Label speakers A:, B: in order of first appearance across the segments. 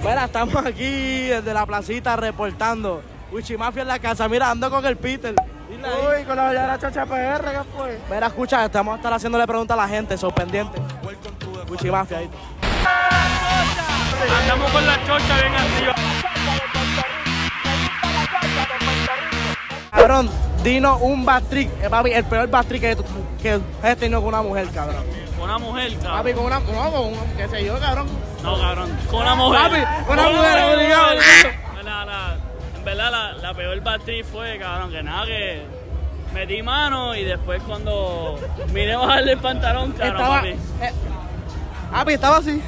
A: Mira, estamos aquí desde la placita reportando. Wichimafia en la casa, mira, ando con el Peter.
B: Uy, con la verdadera chacha PR, ¿qué fue?
A: Mira, escucha, estamos a estar haciéndole preguntas a la gente, sorprendiente. Wichimafia ahí.
C: Andamos con la chocha bien arriba.
A: Cabrón, dinos un bad trick, eh, papi, el peor bad trick que, que has tenido con una mujer, cabrón.
C: Una mujer, cabrón.
A: Papi, con una, no, con un, qué sé yo, cabrón.
C: No, cabrón. Con una mujer.
A: Papi, una mujer, obligado, obligado.
C: La- la- en verdad, la, la peor batri fue, cabrón, que nada, que metí mano y después cuando miré bajarle el pantalón, cabrón,
A: Estaba,
C: papi.
A: eh, papi, estaba así.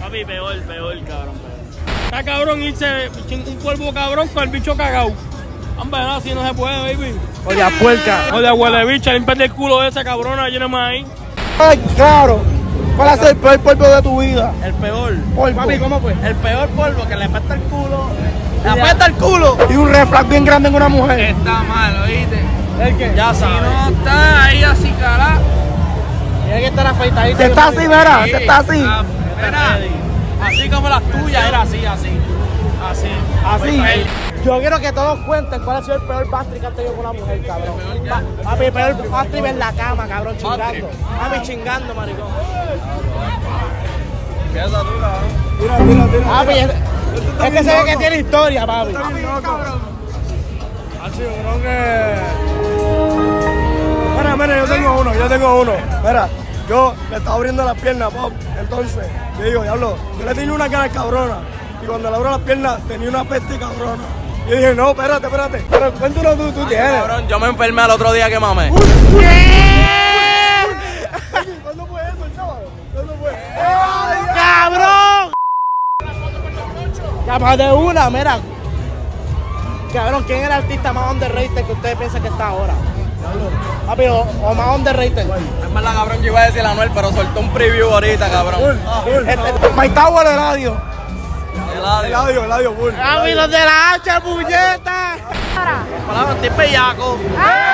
C: Papi, peor, peor, cabrón, peor.
D: Está cabrón irse un polvo cabrón con el bicho cagado. Hombre, no, así no se puede, baby.
A: Oye, a puerca.
D: Oye, huele bicha, límpiate el culo de esa cabrona, llena más ahí.
B: Ay, claro. ¿Cuál es el peor polvo de tu vida?
A: El peor.
B: Polvo.
A: Papi, ¿cómo fue? El peor polvo que le apesta el culo. Le apesta el culo.
B: Y un reflex bien grande en una mujer.
C: Está mal, oíste.
A: ¿El qué? Ya
C: Si
A: sabes.
C: no está ahí así, cara.
A: Tiene que estar afeitadito.
B: Se está así, mira, se está así.
C: Ah, Mira, así como las tuyas, era así, así. Así.
B: Así.
A: Yo quiero que todos cuenten cuál ha sido el peor bastri que han tenido con una mujer, cabrón. Papi, el peor bastri en la cama, cabrón, chingando. Papi, chingando, maricón.
B: Mira, mira, mira.
A: Papi, es, es que se ve que tiene historia, papi.
B: Mira, mira, yo tengo uno, yo tengo uno. Mira, yo le estaba abriendo las piernas, pop. Entonces, yo digo, diablo, yo le tenía una cara cabrona. Y cuando le abro las piernas, tenía una peste cabrona. Yo dije, no, espérate, espérate. Pero cuéntalo tú, tú tienes.
E: Cabrón, yo me enfermé al otro día que mamé.
B: ¿Cuándo fue eso, chaval? ¿Cuándo fue?
A: ¡Cabrón! Ya más de una, mira. Cabrón, ¿quién es el artista más underrated que ustedes piensan que está ahora? Papi, o, o más underrated.
E: Es verdad, cabrón, yo iba a decir Anuel, pero soltó un preview ahorita, cabrón.
B: Este, My Tower Eladio.
E: Eladio.
B: Eladio, Eladio, full.
A: Papi, los de la H, puñeta.
E: Palabra, estoy bellaco.
A: ¡Ah!